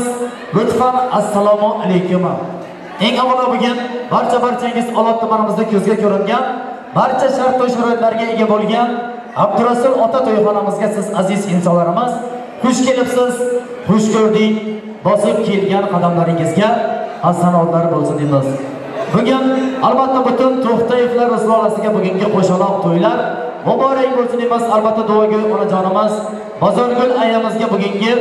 deymiz lutfan assalomu alaykum. Eng avvalo bugun barcha barchangiz olot tumanimizda ko'zga ko'ringan barcha shart va sharoitlarga ega bo'lgan abdurasul ota to'yxonamizga siz aziz insonlarimiz xush kelibsiz xush ko'rdik bosib kelgan qadamlaringizga hasanotlar bo'lsin deymiz. Bugun albatta butun to'xtayevlar risolasiga bugungi qo'shaloq to'ylar muborak bo'lsin deymiz. Albatta duogo'y onajonimiz bozorgul ayamizga bugungi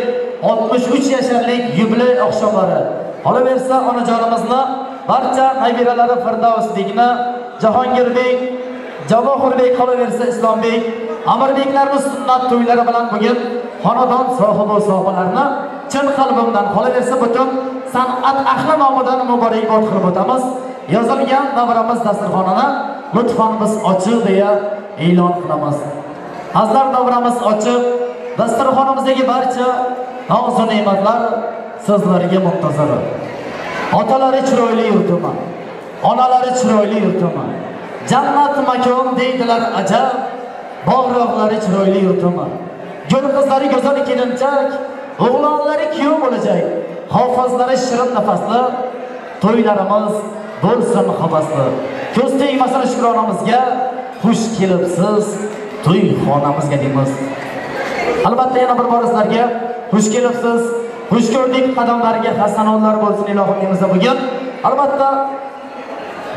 63 yasharlik yubiley oqshomlari. Qolaversa onajonimizni barcha nabiralari firdavsbekni jahongirbek javohirbek qolaversa islombek amirbeklarni sunnat to'ylari bilan bugun xonadon sohibi sohibalarni chin qalbimdan qolaversa butun san'at ahli nomidan muborakbod qilib o'tamiz. Yozilgan davramiz dasturxonini lutfan biz ochiq deya e'lon qilamiz. Hazlar davramiz ochiq dasturxonimizdagi barcha nozu ne'matlar sizlarga muntazir. Otalari chiroyli yurtimi? Onalari chiroyli yurtimi? Jannat makon deydilar ajab. Bog'roqlari chiroyli yurtimi? Gul qizlari go'zal kelinchak o'g'lonlari kuyov bo'lajak. Hofizlari shirin nafasli to'ylarimiz bo'lsin havasli ko'z tegmasin shukronamizga xush kelibsiz to'yxonamizga deymiz. Albatta yana bir bor sizlarga xush kelibsiz. Xush ko'rdik qadamlariga hasanotlar bo'lsin ilohim deymiz bugun albatta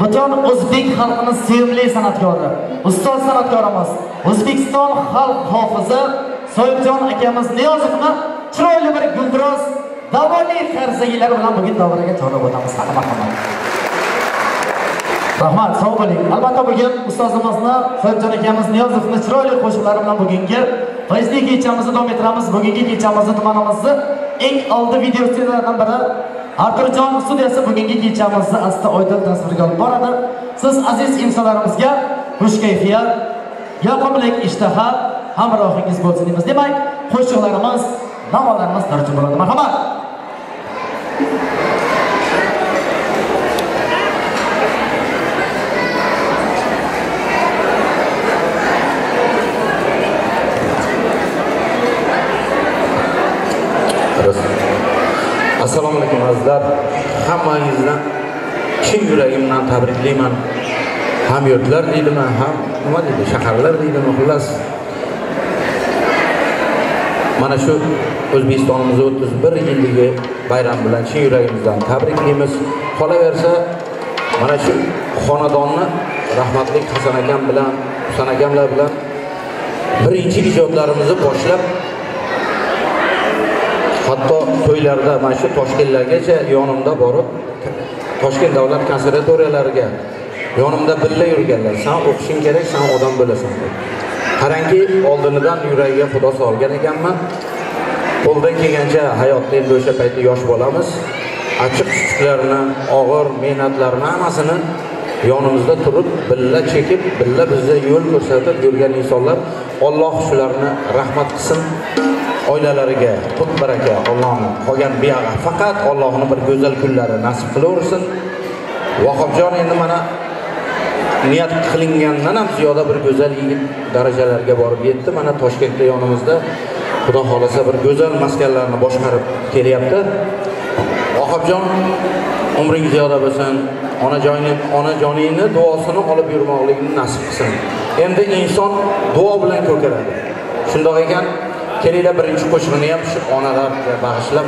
butun o'zbek xalqining sevimli san'atkori ustoz san'atkorimiz o'zbekiston xalq hofizi soyibjon akamiz niyozovni chiroyli bir guldiroz davoniy qarzagilar bilan bugun davraga chorlab o'tamiz. Marhamat rahmat sog' bo'ling. Albatta bugun ustozimizni soyibjon akamiz niyozovni chiroyli qo'shiqlari bilan bugungi fayzli kechamizni davom ettiramiz bugungi kechamizni tumanimizni eng oldi video studiyalardan biri Arturjon studiyasi bugungi kechamizni asta oydin tasvirga olib boradi. Siz aziz insonlarimizga xush kayfiyat, yoqimli ishtaha hamrohingiz bo'lsin deymiz. Demak, qo'shiqlarimiz, navolarimiz tarjima bo'ladi. Marhamat. Assalomu alaykum azizlar. Hammangizni chin yuragimdan tabriklayman ham yurtlar deydimi ham nima deydi shaharlar deydimi xullas? Mana shu o'zbekistonimizni o'ttiz bir yilligi bayram bilan chin yuragimizdan tabriklaymiz qolaversa mana shu xonadonni rahmatli hasan akam bilan husan akamlar bilan birinchi ijodlarimizni boshlab to'ylarda mana shu toshkentlargacha yonimda borib toshkent davlat konservatoriyalariga yonimda birga yurganlar. San o'qishing kerak san odam bo'lasan deb qarangki oldinidan yuragiga xudo solgan ekanman. Qo'ldan kelgancha hayotda endi o'sha paytda yosh bolamiz. Achchiq chuchuklarni og'ir mehnatlarni hammasini yonimizda turib birga chekib birga bizga yo'l ko'rsatib yurgan insonlar olloh shularni rahmat qilsin. Oilalariga put baraka Allohni qolgan buyog'i faqat Allohning bir go'zal kunlari nasib qilaversin. Vahobjon endi mana niyat qilingandan ham ziyoda bir go'zal yigit darajalarga borib yetdi. Mana toshkentda yonimizda xudo xohlasa bir go'zal maskanlarni boshqarib kelyapti. Vahobjon umring ziyoda bo'lsin. Onajoning onajoningni duosini olib yurmoqligini nasib qilsin. Endi inson duo bilan ko'karadi. Shundoq ekan kelinglar birinchi qo'shig'ini ham shu onalarga bag'ishlab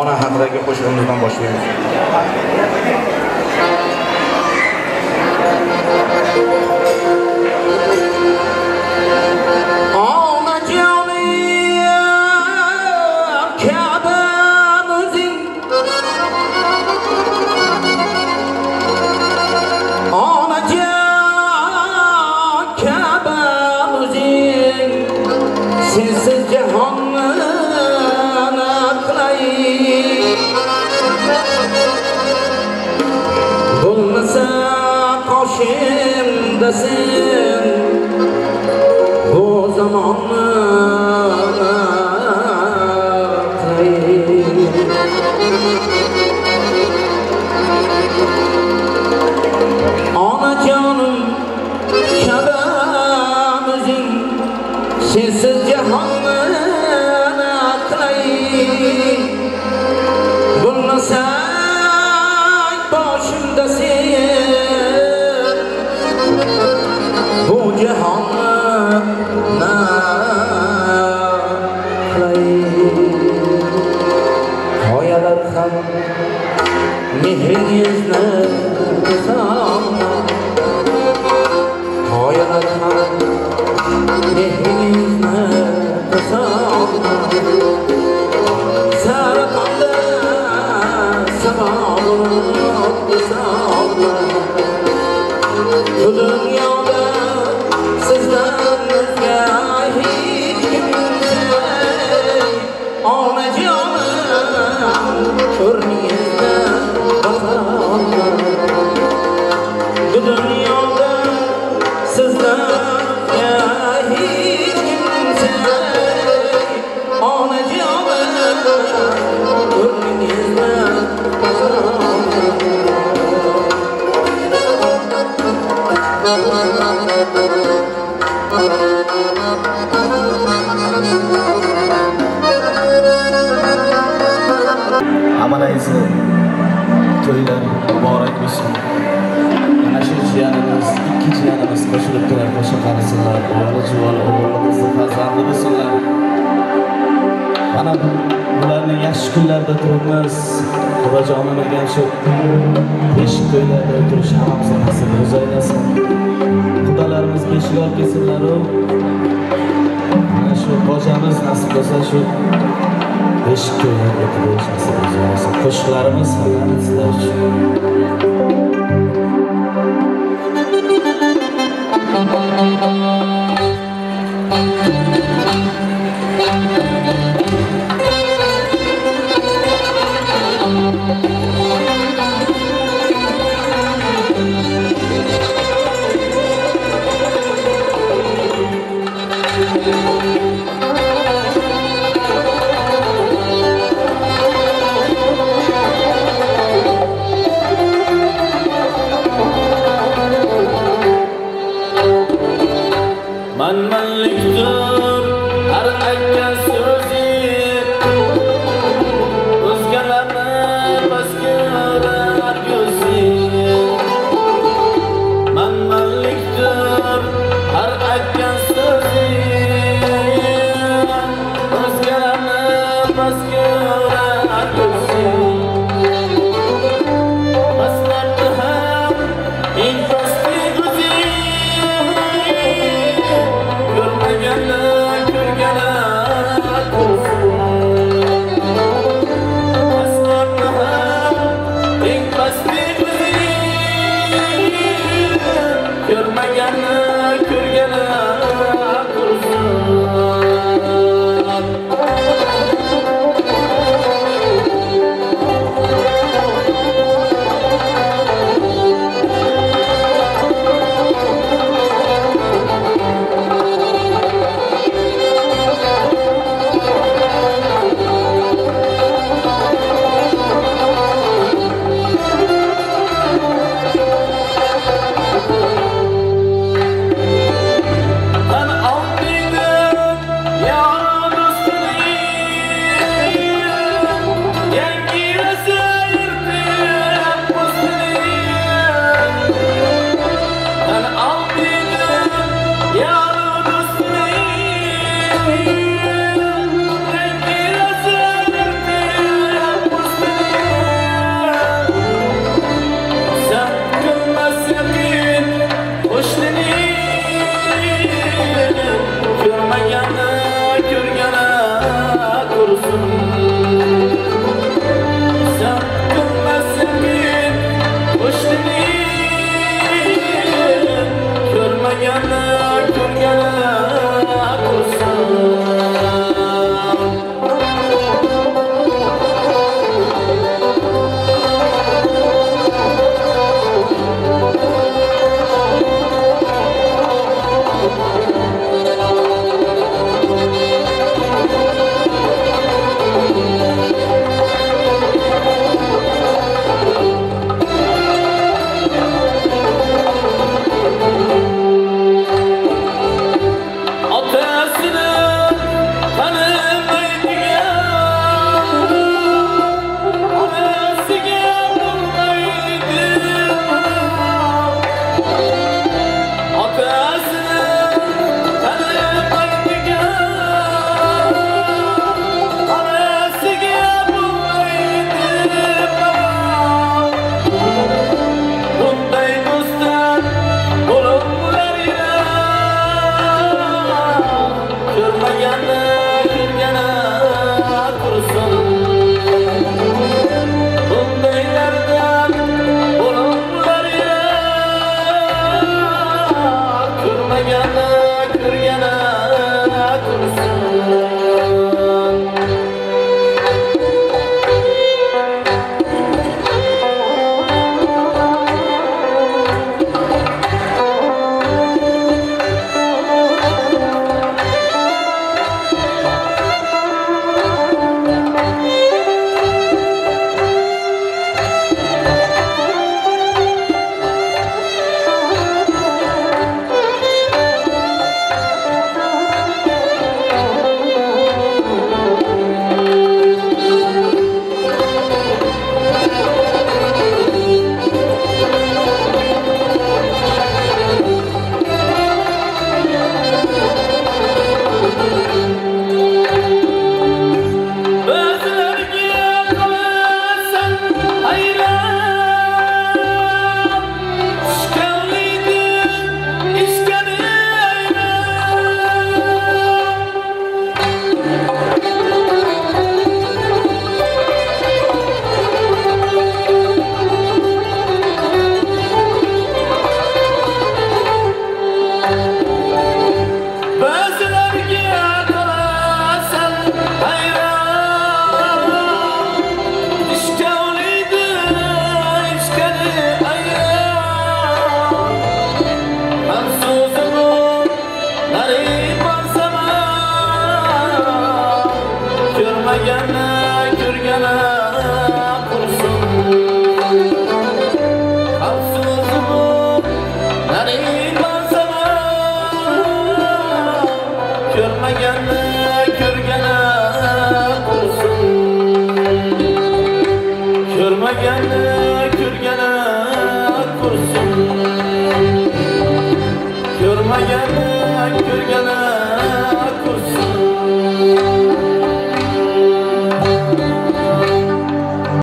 ona haqidagi qo'shig'imizdan boshlaymiz qoshimdasin Bu zamonni Amalaysi to'ylar muborak bo'lsin. Mana shu jiyanimiz, ikki jiyanimiz qo'shilib turar qo'shiq qarisinlar, o'g'li juvon o'g'li farzandi bo'lsinlar. Mana bularning yaxshi kunlarda turibmiz. Xudojonim bergan shu beshik to'ylarda o'tirish hammamizni nasib o'zi aylasin. Xudolarimiz beshik olib kelsinlaru Mana shu bojamiz nasib bo'lsa shu Beşik köyler getiriyoruz nasıl diyeceğiz. Koşularımız sizlar uchun